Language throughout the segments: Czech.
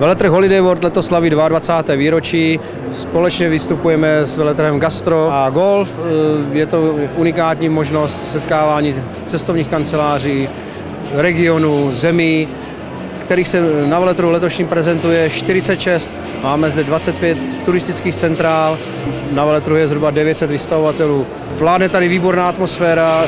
Veletrh Holiday World letos slaví 22. výročí. Společně vystupujeme s veletrhem Gastro a Golf. Je to unikátní možnost setkávání cestovních kanceláří, regionů, zemí, kterých se na veletru letošním prezentuje 46. Máme zde 25 turistických centrál, na veletru je zhruba 900 vystavovatelů. Vládne tady výborná atmosféra.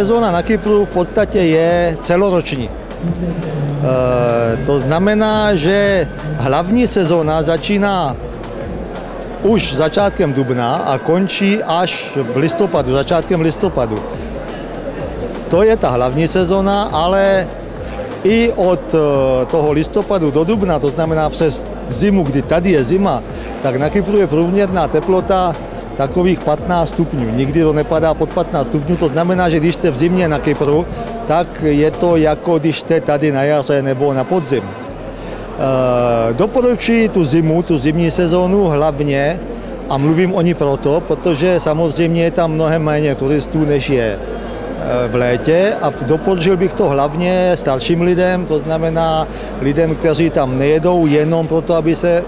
Sezóna na Kypru v podstatě je celoroční. E, to znamená, že hlavní sezóna začíná už začátkem dubna a končí až v listopadu, začátkem listopadu. To je ta hlavní sezóna, ale i od e, toho listopadu do dubna, to znamená přes zimu, kdy tady je zima, tak na Kypru je průměrná teplota takových 15 stupňů. Nikdy to nepadá pod 15 stupňů, to znamená, že když jste v zimě na Kypru, tak je to jako když jste tady na jaře nebo na podzim. E, doporučuji tu zimu, tu zimní sezónu hlavně, a mluvím o ní proto, protože samozřejmě je tam mnohem méně turistů, než je eh, v létě a doporučil bych to hlavně starším lidem, to znamená lidem, kteří tam nejedou jenom proto, aby se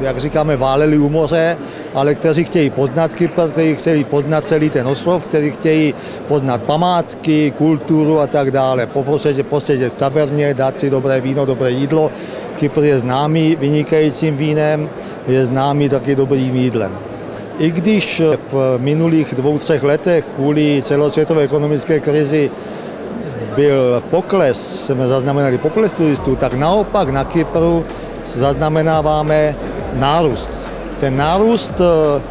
jak říkáme, váleli u moře, ale kteří chtějí poznat Kypr, kteří chtějí poznat celý ten ostrov, kteří chtějí poznat památky, kulturu a tak dále. Poprosit posedět v taverně, dát si dobré víno, dobré jídlo. Kypr je známý vynikajícím vínem, je známý taky dobrým jídlem. I když v minulých dvou, třech letech kvůli celosvětové ekonomické krizi byl pokles, jsme zaznamenali pokles turistů, tak naopak na Kypru zaznamenáváme nárůst. Ten nárůst eh,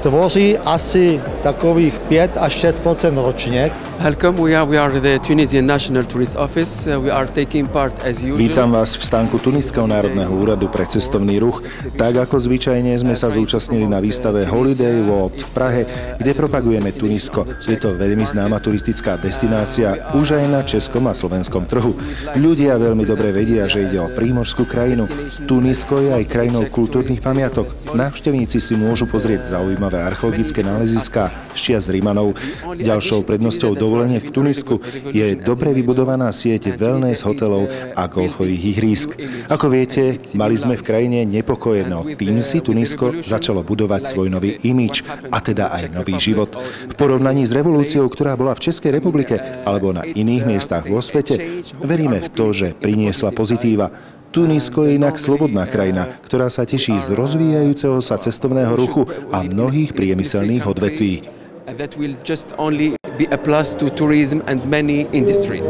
tvoří asi takových 5 až 6% ročně, Welcome, we are, we are the Tunisian National Tourist Office. Uh, we are taking part as usual. Vás v stánku Tuniského národného úradu pre cestovný ruch. Tak ako zvyčajne sme sa zúčastnili na výstave Holiday World v Prahe, kde propagujeme Tunisko. Je to veľmi známa turistická destinácia už aj na českom a slovenskom trhu. Ľudia veľmi dobre vedia, že ide o prímorskú krajinu. Tunisko je aj krajinou kultúrnych pamiatok. Návštevníci si môžu pozrieť zaujímavé archeologické náleziská šťia z Rímanov. Ďalšou prednosťou do dovoleniek v Tunisku je dobre vybudovaná sieť wellness hotelov a golfových ihrísk. Ako viete, mali sme v krajine nepokoje, no tým si Tunisko začalo budovať svoj nový imič, a teda aj nový život. V porovnaní s revolúciou, ktorá bola v Českej republike alebo na iných miestach vo svete, veríme v to, že priniesla pozitíva. Tunisko je inak slobodná krajina, ktorá sa teší z rozvíjajúceho sa cestovného ruchu a mnohých priemyselných odvetví. Be a plus to tourism and many industries.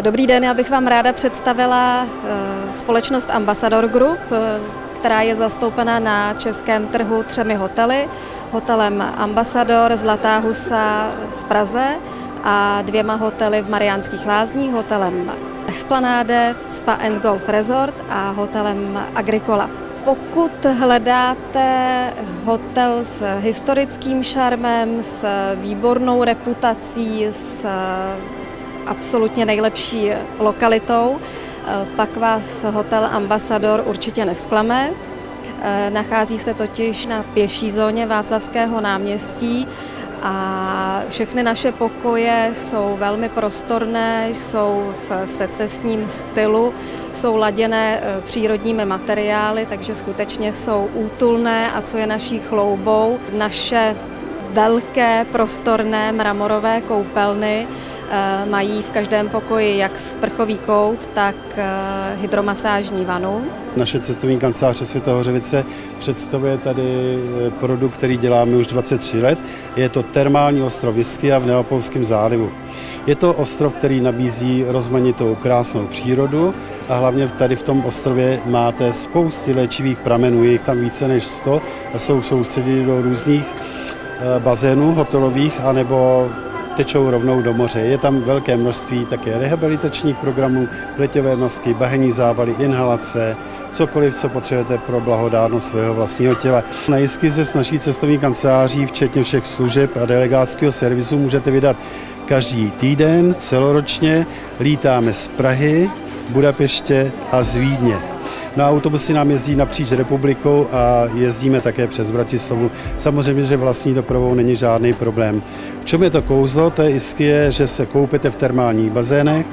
Dobrý den, já bych vám ráda představila eh, společnost Ambassador Group, eh, která je zastoupena na českém trhu třemi hotely. Hotelem Ambassador Zlatá husa v Praze a dvěma hotely v Mariánských lázních, hotelem Esplanade, Spa and Golf Resort a hotelem Agricola. Pokud hledáte hotel s historickým šarmem, s výbornou reputací, s absolutně nejlepší lokalitou, pak vás hotel Ambassador určitě nesklame. Nachází se totiž na pěší zóně Václavského náměstí a všechny naše pokoje jsou velmi prostorné, jsou v secesním stylu, jsou laděné e, přírodními materiály, takže skutečně jsou útulné. A co je naší chloubou, naše velké prostorné mramorové koupelny mají v každém pokoji jak sprchový kout, tak eh, hydromasážní vanu. Naše cestovní kanceláře Světa Hořevice představuje tady eh, produkt, který děláme už 23 let. Je to termální ostrov Viskia v Neapolském zálivu. Je to ostrov, který nabízí rozmanitou krásnou přírodu a hlavně tady v tom ostrově máte spousty léčivých pramenů, je jich tam více než 100 a jsou soustředěny do různých bazénů hotelových anebo tečou rovnou do moře. Je tam velké množství také rehabilitačních programů, pleťové masky, bahení zábaly, inhalace, cokoliv, co potřebujete pro blahodárnost svého vlastního těla. Na se s naší cestovní kanceláří, včetně všech služeb a delegátského servisu, můžete vydat každý týden, celoročně. Lítáme z Prahy, Budapeště a z Vídně. Na autobusy nám jezdí napříč republikou a jezdíme také přes Bratislavu. Samozřejmě, že vlastní dopravou není žádný problém. V čem je to kouzlo? To je iskie, že se koupíte v termálních bazénech,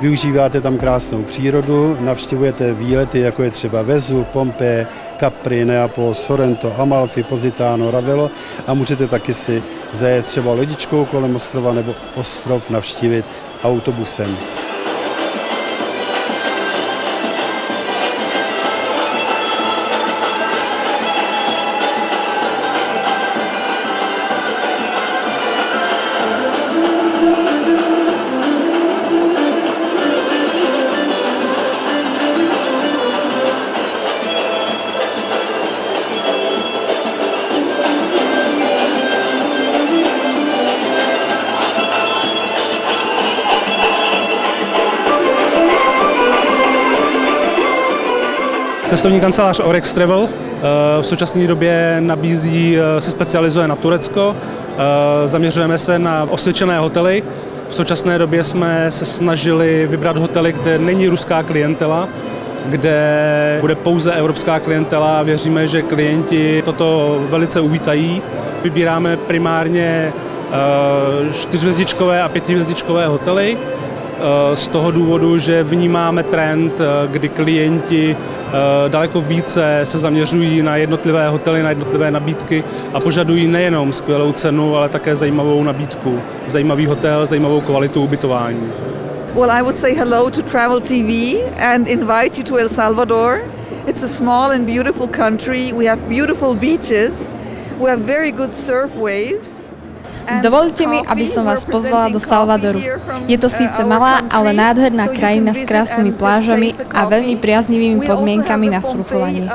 využíváte tam krásnou přírodu, navštěvujete výlety, jako je třeba Vezu, Pompeje, Capri, Neapol, Sorrento, Amalfi, Positano, Ravello a můžete taky si zajet třeba lodičkou kolem ostrova nebo ostrov navštívit autobusem. Cestovní kancelář Orex Travel eh, v současné době nabízí, eh, se specializuje na Turecko, eh, zaměřujeme se na osvědčené hotely. V současné době jsme se snažili vybrat hotely, kde není ruská klientela, kde bude pouze evropská klientela věříme, že klienti toto velice uvítají. Vybíráme primárně čtyřhvězdičkové a pětihvězdičkové hotely z toho důvodu, že vnímáme trend, kdy klienti daleko více se zaměřují na jednotlivé hotely, na jednotlivé nabídky a požadují nejenom skvělou cenu, ale také zajímavou nabídku, zajímavý hotel, zajímavou kvalitu ubytování. Well, I would say hello to Travel TV and invite you to El Salvador. It's a small and beautiful country. We have beautiful beaches. We have very good surf waves. Dovolte mi, aby som vás pozvala do Salvadoru. Je to síce malá, ale nádherná krajina s krásnymi plážami a veľmi priaznivými podmienkami na surfovanie.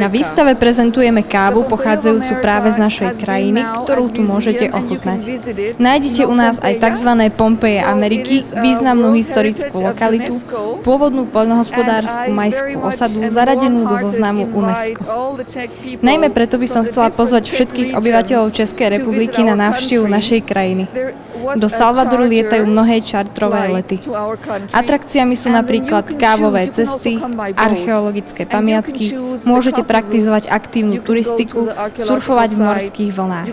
Na výstave prezentujeme kávu pochádzajúcu práve z našej krajiny, ktorú tu môžete ochutnať. Nájdete u nás aj tzv. Pompeje Ameriky, významnú historickú lokalitu, pôvodnú poľnohospodárskú majskú osadu zaradenú do zoznamu UNESCO. Najmä preto by som chcela pozvať všetkých obyvateľov Českej republiky na návštevu vývoju našej krajiny. Do Salvadoru lietajú mnohé čartrové lety. Atrakciami sú napríklad kávové cesty, archeologické pamiatky, môžete praktizovať aktívnu turistiku, surfovať v morských vlnách.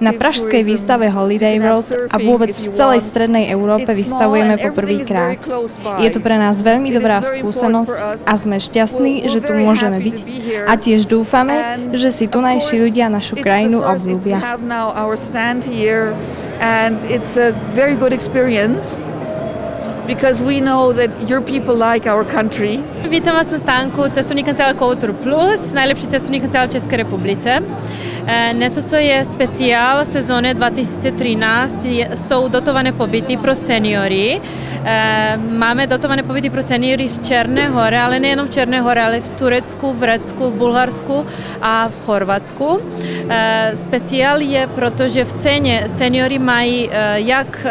Na pražskej výstave Holiday World a vôbec v celej strednej Európe vystavujeme poprvýkrát. Je to pre nás veľmi dobrá skúsenosť a sme šťastní, že tu môžeme byť. a tiež dúfame, že si tunajší ľudia našu krajinu obľúbia. And it's a very good experience because we know that your people like our country. Vítam vás na stánku cestovní kancelář Culture Plus, nejlepší cestovní kancelář České republice. E, něco, co je speciál sezóny 2013, jsou dotované pobyty pro seniory. E, máme dotované pobyty pro seniory v Černé hore, ale nejenom v Černé hore, ale v Turecku, v Řecku, v Bulharsku a v Chorvatsku. E, speciál je, protože v ceně seniory mají jak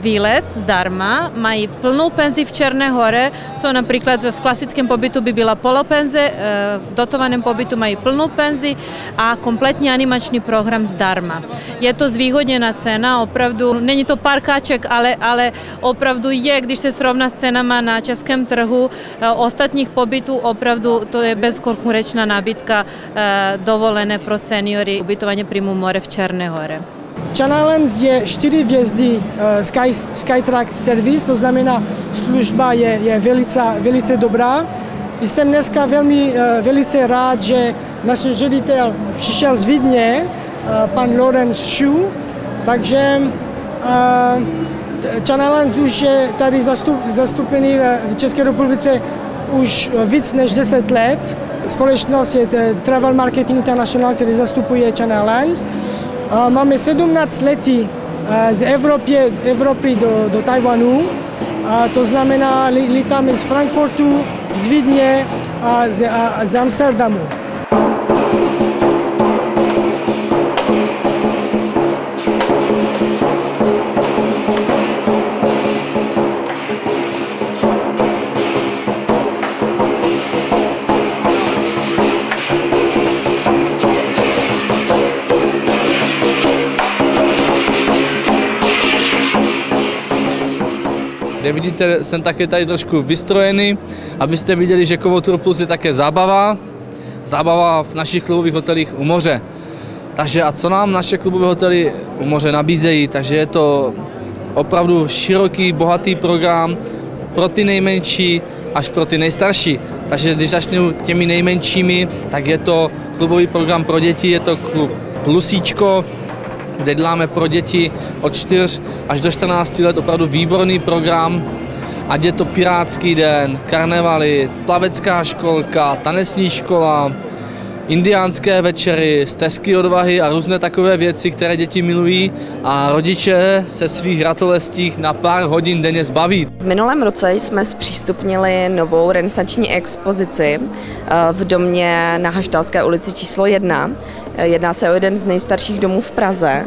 výlet zdarma, mají plnou penzi v Černé hore, co například v klasickém pobytu by byla polopenze, v dotovaném pobytu mají plnou penzi a kompletní animační program zdarma. Je to zvýhodněná cena, opravdu, není to pár ale, ale opravdu je, když se srovná s cenama na českém trhu eh, ostatních pobytů, opravdu to je bezkonkurenčná nabídka eh, dovolené pro seniory ubytování Primu more v Černé hore. Channel Islands je 4 hvězdy uh, Sky, Skytrack Service, to znamená služba je, je velice, velice dobrá. Jsem dneska velmi, uh, velice rád, že náš ředitel přišel z Vídně, uh, pan Lorenz Schuh, takže Channel Islands už je tady zastup, zastupený v České republice už víc než 10 let. Společnost je Travel Marketing International, který zastupuje Channel Máme 17 letí z Evropy, Evropy do, do Tajvanu. To znamená, lítáme z Frankfurtu, z Vídně a z, a z Amsterdamu. Kde vidíte, jsem také tady trošku vystrojený, abyste viděli, že Kovo Tour Plus je také zábava, zábava v našich klubových hotelích u moře. Takže a co nám naše klubové hotely u moře nabízejí, takže je to opravdu široký, bohatý program pro ty nejmenší až pro ty nejstarší. Takže když začnu těmi nejmenšími, tak je to klubový program pro děti, je to klub Plusíčko, kde děláme pro děti od 4 až do 14 let. Opravdu výborný program, ať je to Pirátský den, karnevaly, plavecká školka, tanecní škola, indiánské večery, stezky odvahy a různé takové věci, které děti milují a rodiče se svých ratolestích na pár hodin denně zbaví. V minulém roce jsme zpřístupnili novou renesanční expozici eh, v domě na Haštalské ulici číslo 1. Jedná se o jeden z nejstarších domů v Praze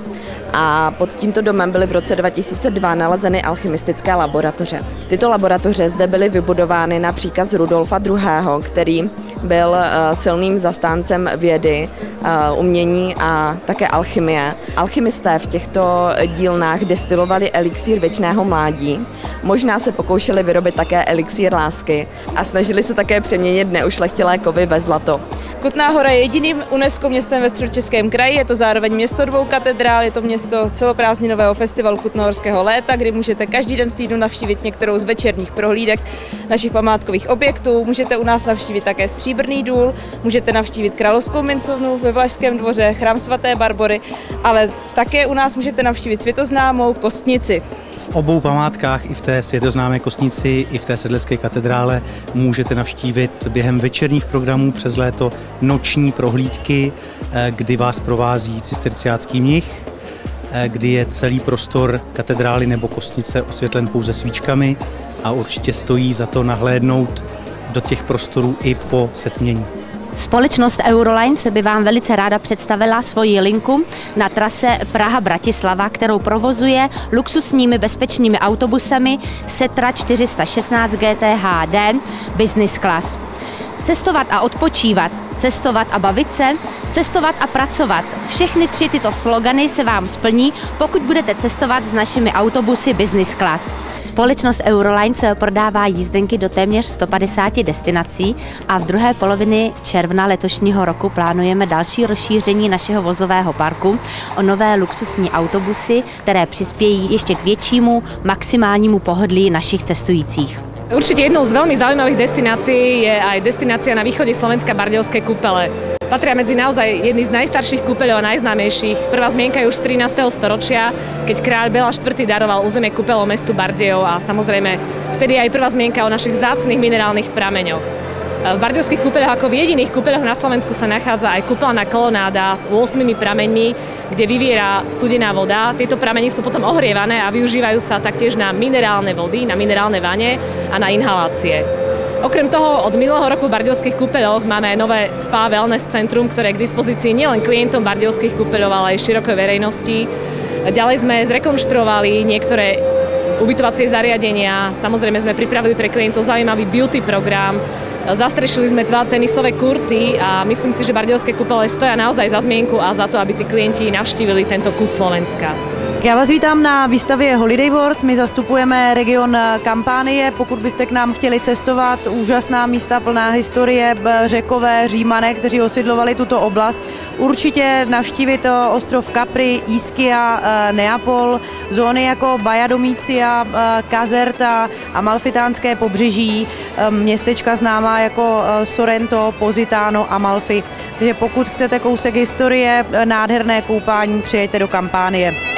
a pod tímto domem byly v roce 2002 nalezeny alchymistické laboratoře. Tyto laboratoře zde byly vybudovány na příkaz Rudolfa II., který byl eh, silným zastáncem vědy, eh, umění a také alchymie. Alchymisté v těchto dílnách destilovali elixír věčného mládí, možná se pokoušeli vyrobit také elixír lásky a snažili se také přeměnit neušlechtilé kovy ve zlato. Kutná hora je jediným UNESCO městem ve středočeském kraji, je to zároveň město dvou katedrál, je to město celoprázdninového festivalu Kutnohorského léta, kdy můžete každý den v týdnu navštívit některou z večerních prohlídek našich památkových objektů. Můžete u nás navštívit také Stříbrný důl, můžete navštívit Královskou mincovnu ve Vlašském dvoře, chrám svaté Barbory, ale také u nás můžete navštívit světoznámou Kostnici. V obou památkách, i v té světoznámé Kostnici, i v té sedlecké katedrále, můžete navštívit během večerních programů přes léto noční prohlídky, eh, kdy vás provází cisterciácký mnich, eh, kdy je celý prostor katedrály nebo kostnice osvětlen pouze svíčkami a určitě stojí za to nahlédnout do těch prostorů i po setmění. Společnost Eurolines by vám velice ráda představila svoji linku na trase Praha-Bratislava, kterou provozuje luxusními bezpečnými autobusami Setra 416 GTHD Business Class. Cestovat a odpočívat, cestovat a bavit se, cestovat a pracovat. Všechny tři tyto slogany se vám splní, pokud budete cestovat s našimi autobusy Business Class. Společnost Eurolines prodává jízdenky do téměř 150 destinací a v druhé polovině června letošního roku plánujeme další rozšíření našeho vozového parku o nové luxusní autobusy, které přispějí ještě k většímu maximálnímu pohodlí našich cestujících. Určite jednou z veľmi zaujímavých destinácií je aj destinácia na východe Slovenska Bardejovské kúpele. Patria medzi naozaj jedny z najstarších kúpeľov a najznámejších. Prvá zmienka je už z 13. storočia, keď kráľ Bela IV. daroval územie kúpeľov mestu Bardejov a samozrejme vtedy aj prvá zmienka o našich zácných minerálnych prameňoch. V Bardejovských kúpeľoch ako v jediných kúpeľoch na Slovensku sa nachádza aj kúpeľná kolonáda s 8 prameňmi, kde vyviera studená voda. Tieto pramene sú potom ohrievané a využívajú sa taktiež na minerálne vody, na minerálne vane a na inhalácie. Okrem toho od minulého roku v Bardejovských kúpeľoch máme aj nové spa wellness centrum, ktoré je k dispozícii nielen klientom Bardejovských kúpeľov, ale aj širokej verejnosti. Ďalej sme zrekonštruovali niektoré ubytovacie zariadenia. Samozrejme sme pripravili pre klientov zaujímavý beauty program, Zastrešili sme dva tenisové kurty a myslím si, že Bardejovské kúpele stoja naozaj za zmienku a za to, aby tí klienti navštívili tento kút Slovenska. Já vás vítám na výstavě Holiday World. My zastupujeme region Kampánie. Pokud byste k nám chtěli cestovat, úžasná místa plná historie, řekové, římané, kteří osidlovali tuto oblast. Určitě navštívit ostrov Capri, Ischia, eh, Neapol, zóny jako Bajadomícia, eh, Kazerta a Malfitánské pobřeží, městečka známá jako Sorrento, Positano, Amalfi. Takže pokud chcete kousek historie, nádherné koupání, přijďte do Kampánie.